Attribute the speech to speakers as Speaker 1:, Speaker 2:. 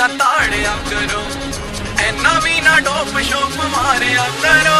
Speaker 1: ਦਾ ਤਾੜਿਆ ਕਰੋ ਐਨਾ ਵੀ ਨਾ ਡੋਪ ਸ਼ੋਪ ਮਾਰਿਆ ਕਰੋ।